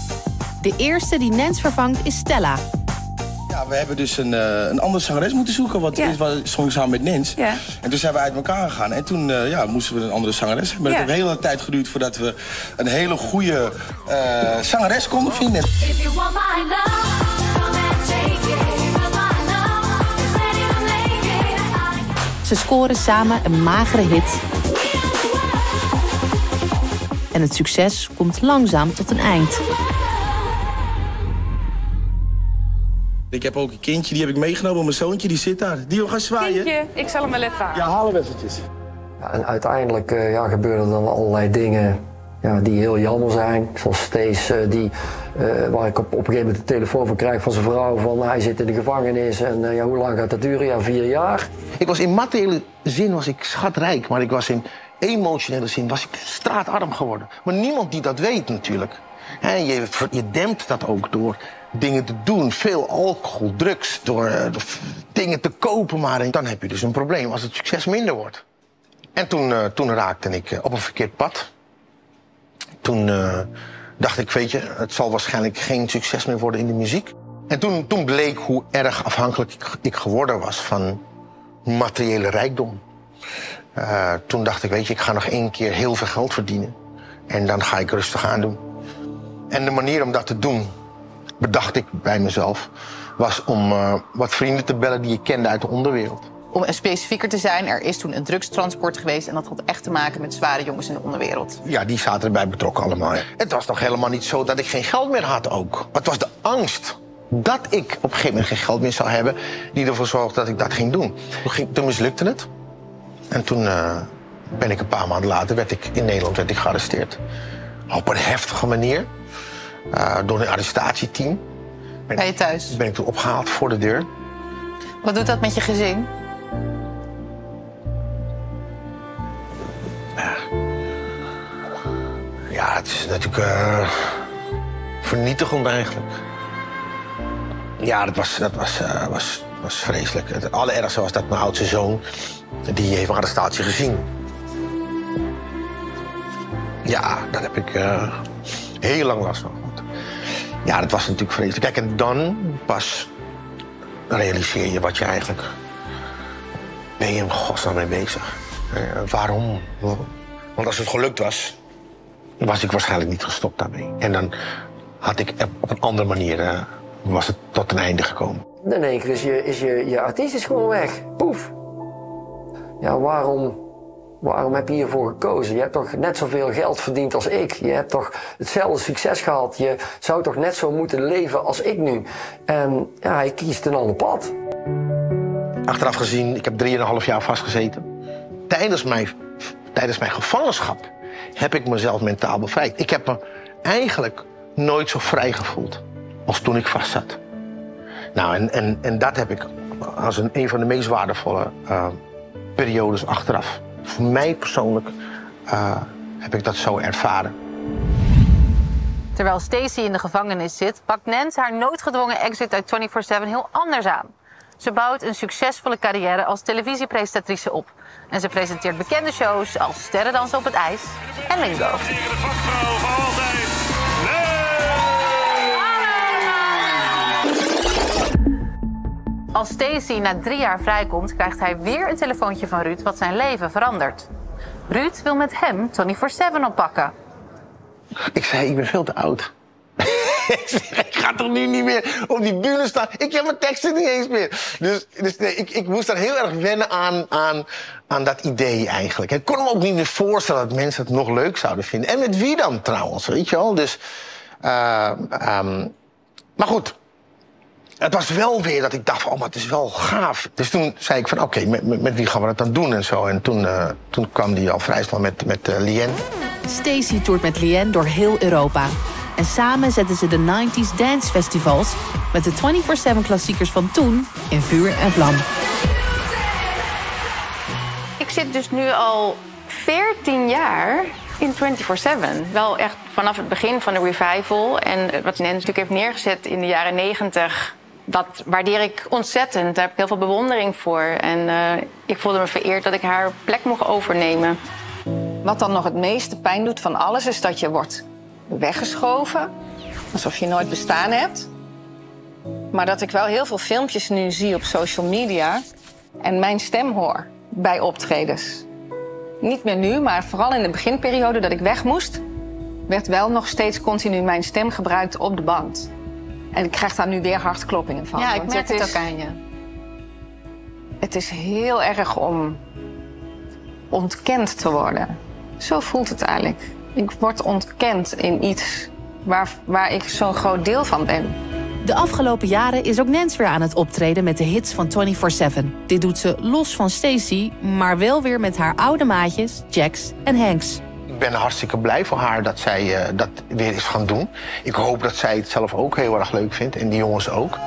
[SPEAKER 4] De eerste die Nens vervangt is Stella.
[SPEAKER 15] Ja, we hebben dus een, eh, een andere zangeres moeten zoeken. Want
[SPEAKER 4] Ja.
[SPEAKER 15] is wat zong samen met Nens.
[SPEAKER 4] Ja.
[SPEAKER 15] En toen zijn we uit elkaar gegaan. En toen eh, ja, moesten we een andere zangeres hebben.
[SPEAKER 4] Ja.
[SPEAKER 15] Het heeft een hele tijd geduurd voordat we een hele goede eh, zangeres konden vinden.
[SPEAKER 13] If you want my love,
[SPEAKER 4] Ze scoren samen een magere hit. En het succes komt langzaam tot een eind.
[SPEAKER 15] Ik heb ook een kindje, die heb ik meegenomen. Mijn zoontje, die zit daar. Die wil gaan zwaaien.
[SPEAKER 2] ik zal hem wel even
[SPEAKER 15] Ja, haal hem eventjes.
[SPEAKER 5] Ja, en uiteindelijk eh, ja, gebeuren er dan allerlei dingen ja, die heel jammer zijn. Zoals Stees, eh, die, eh, waar ik op, op een gegeven moment de telefoon van krijg van zijn vrouw. Van hij zit in de gevangenis en eh, ja, hoe lang gaat dat duren? Ja, vier jaar.
[SPEAKER 3] Ik was in materiële zin was ik schatrijk, maar ik was in emotionele zin was ik straatarm geworden. Maar niemand die dat weet natuurlijk. Hè, je, je dempt dat ook door dingen te doen, veel alcohol, drugs, door, eh, dingen te kopen. Maar en dan heb je dus een probleem als het succes minder wordt. En toen, toen raakte ik op een verkeerd pad. Toen dacht ik, weet je, het zal waarschijnlijk geen succes meer worden in de muziek. En toen, toen bleek hoe erg afhankelijk ik, ik geworden was van materiële rijkdom. Eh, toen dacht ik, weet je, ik ga nog één keer heel veel geld verdienen. En dan ga ik rustig aan doen. En de manier om dat te doen, bedacht ik bij mezelf, was om eh, wat vrienden te bellen die ik kende uit de onderwereld.
[SPEAKER 2] Om specifieker te zijn, er is toen een drugstransport geweest... en dat had echt te maken met zware jongens in de onderwereld.
[SPEAKER 3] Ja, die zaten erbij betrokken allemaal. Het was toch helemaal niet zo dat ik geen geld meer had ook. Het was de angst dat ik op een gegeven moment geen geld meer zou hebben... die ervoor zorgde dat ik dat ging doen. Toen, ging, toen mislukte het. En toen eh, ben ik een paar maanden later werd ik, in Nederland werd ik gearresteerd. Op een heftige manier. eh, door een arrestatieteam.
[SPEAKER 2] Ben je thuis?
[SPEAKER 3] Ben ik toen opgehaald voor de deur.
[SPEAKER 2] Wat doet dat met je gezin?
[SPEAKER 3] Ja, het is natuurlijk eh, vernietigend eigenlijk. Ja, dat was, dat was, eh, was, was vreselijk. Het allerergste was dat mijn oudste zoon, die heeft mijn arrestatie gezien. Ja, daar heb ik eh, heel lang last van. Ja, dat was natuurlijk vreselijk. Kijk, en dan pas realiseer je wat je eigenlijk... Ben je in godsnaam mee bezig? Eh, waarom? Want als het gelukt was, was ik waarschijnlijk niet gestopt daarmee. En dan had ik op een andere manier eh, was het tot een einde gekomen.
[SPEAKER 5] In één keer is je, is je, je artiest is gewoon weg. Poef. Ja, waarom, waarom heb je hiervoor gekozen? Je hebt toch net zoveel geld verdiend als ik. Je hebt toch hetzelfde succes gehad. Je zou toch net zo moeten leven als ik nu. En ja, hij kiest een ander pad.
[SPEAKER 3] Achteraf gezien, ik heb 3,5 jaar vastgezeten. Tijdens mijn, tijdens mijn gevangenschap heb ik mezelf mentaal bevrijd. Ik heb me eigenlijk nooit zo vrij gevoeld als toen ik vastzat. Nou, en, en, en dat heb ik als een, een van de meest waardevolle eh, periodes achteraf. Voor mij persoonlijk eh, heb ik dat zo ervaren.
[SPEAKER 2] Terwijl Stacey in de gevangenis zit, pakt Nens haar noodgedwongen exit uit 24-7 heel anders aan. Ze bouwt een succesvolle carrière als televisiepresentatrice op. En ze presenteert bekende shows als Sterrendansen op het IJs en Lingo. Als Stacey na drie jaar vrijkomt, krijgt hij weer een telefoontje van Ruud wat zijn leven verandert. Ruud wil met hem 24-7 oppakken.
[SPEAKER 3] Ik zei, ik ben veel te oud. ik ga toch nu niet meer op die bühne staan. Ik heb mijn teksten niet eens meer. Dus, dus nee, ik, ik moest daar heel erg wennen aan, aan, aan dat idee eigenlijk. Ik kon me ook niet meer voorstellen dat mensen het nog leuk zouden vinden. En met wie dan trouwens, weet je wel. Dus, ehm, maar goed. Het was wel weer dat ik dacht, oh, maar het is wel gaaf. Dus toen zei ik van, oké, met, met, wie gaan we dat dan doen en zo. En toen, eh, toen kwam die al vrij snel met, met eh, Lien.
[SPEAKER 4] Stacey toert met Lien door heel Europa. En samen zetten ze de 90s dance festivals met de 24-7 klassiekers van toen in vuur en vlam.
[SPEAKER 2] Ik zit dus nu al 14 jaar in 24-7. Wel echt vanaf het begin van de revival. En wat Nens natuurlijk heeft neergezet in de jaren 90... dat waardeer ik ontzettend. Daar heb ik heel veel bewondering voor. En eh, ik voelde me vereerd dat ik haar plek mocht overnemen.
[SPEAKER 1] Wat dan nog het meeste pijn doet van alles is dat je wordt weggeschoven. Alsof je nooit bestaan hebt. Maar dat ik wel heel veel filmpjes nu zie op social media en mijn stem hoor bij optredens. Niet meer nu, maar vooral in de beginperiode dat ik weg moest, werd wel nog steeds continu mijn stem gebruikt op de band. En ik krijg daar nu weer hartkloppingen van.
[SPEAKER 2] Ja, ik merk het
[SPEAKER 1] is-
[SPEAKER 2] ook aan je.
[SPEAKER 1] Het is heel erg om ontkend te worden. Zo voelt het eigenlijk. Ik word ontkend in iets waar, waar ik zo'n groot deel van ben.
[SPEAKER 4] De afgelopen jaren is ook Nance weer aan het optreden met de hits van 24-7. Dit doet ze los van Stacy, maar wel weer met haar oude maatjes Jax en Hanks.
[SPEAKER 3] Ik ben hartstikke blij voor haar dat zij eh, dat weer is gaan doen. Ik hoop dat zij het zelf ook heel erg leuk vindt en die jongens ook.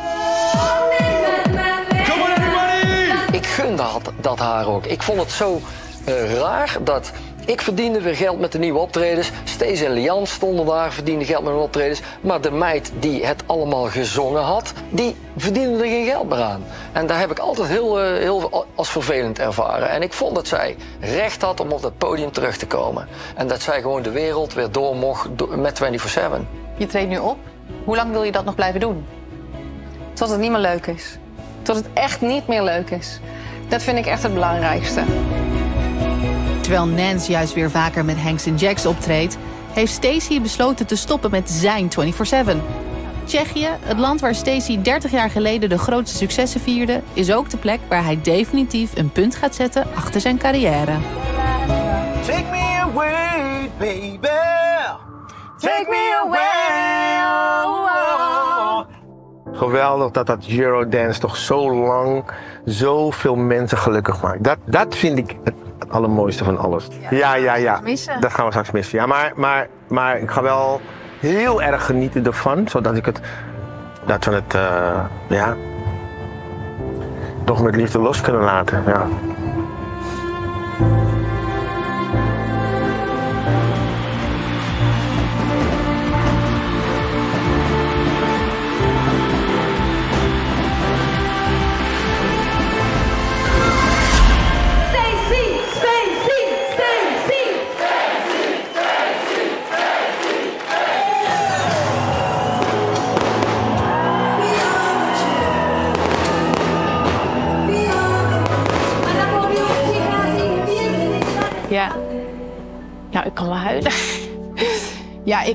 [SPEAKER 5] Ik gun dat, dat haar ook. Ik vond het zo eh, raar dat ik verdiende weer geld met de nieuwe optredens. Stees en Lian stonden daar, verdienden geld met hun optredens. Maar de meid die het allemaal gezongen had, die verdiende er geen geld meer aan. En daar heb ik altijd heel, eh, heel als vervelend ervaren. En ik vond dat zij recht had om op dat podium terug te komen. En dat zij gewoon de wereld weer door mocht met 24-7.
[SPEAKER 2] Je treedt nu op. Hoe lang wil je dat nog blijven doen?
[SPEAKER 1] Tot het niet meer leuk is. Tot het echt niet meer leuk is. Dat vind ik echt het belangrijkste.
[SPEAKER 4] Terwijl Nance juist weer vaker met Hanks en Jax optreedt, heeft Stacy besloten te stoppen met zijn 24-7. Tsjechië, het land waar Stacy 30 jaar geleden de grootste successen vierde, is ook de plek waar hij definitief een punt gaat zetten achter zijn carrière.
[SPEAKER 16] Take me away, baby. Take me away.
[SPEAKER 3] Geweldig dat dat Eurodance toch zo lang zoveel mensen gelukkig maakt. Dat, dat vind ik het, het allermooiste van alles. Ja, ja, ja. Dat gaan we straks missen. Ja, maar, maar, maar ik ga wel heel erg genieten ervan, zodat ik het, dat we het, eh, ja, toch met liefde los kunnen laten. Ja.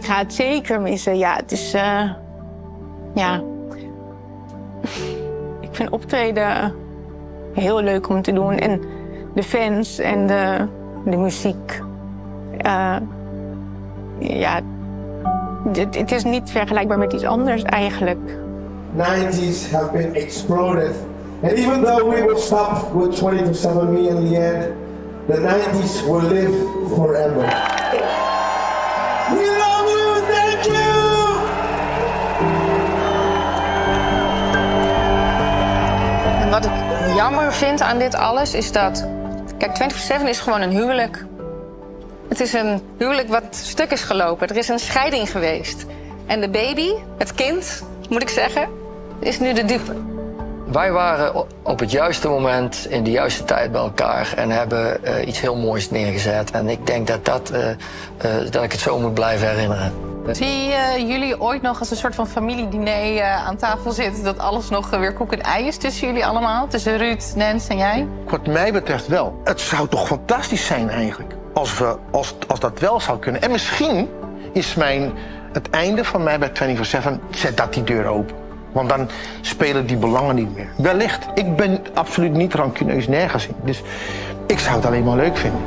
[SPEAKER 17] Ga het zeker missen. Ja, het is... eh, ja. ik vind optreden heel leuk om te doen. En de fans en de, de muziek. Eh, ja, het, het is niet vergelijkbaar met iets anders eigenlijk.
[SPEAKER 18] 90s have been exploded. And even though we will stop with 20 to 7, me and Leanne, the 90s will live forever. We
[SPEAKER 1] wat ik jammer vind aan dit alles is dat. Kijk, 24-7 is gewoon een huwelijk. Het is een huwelijk wat stuk is gelopen. Er is een scheiding geweest. En de baby, het kind, moet ik zeggen, is nu de dupe.
[SPEAKER 5] Wij waren op het juiste moment in de juiste tijd bij elkaar en hebben eh, iets heel moois neergezet. En ik denk dat, dat, eh, eh, dat ik het zo moet blijven herinneren.
[SPEAKER 2] Zie je jullie ooit nog als een soort van familiediner eh, aan tafel zitten... dat alles nog eh, weer koek en ei is tussen jullie allemaal? Tussen Ruud, Nens en jij?
[SPEAKER 3] Wat mij betreft wel. Het zou toch fantastisch zijn eigenlijk. Als, we, als, als dat wel zou kunnen. En misschien is mijn, het einde van mij bij 24-7, zet dat die deur open. Want dan spelen die belangen niet meer. Wellicht. Ik ben absoluut niet rancuneus nergens in. Dus ik zou het alleen maar leuk vinden.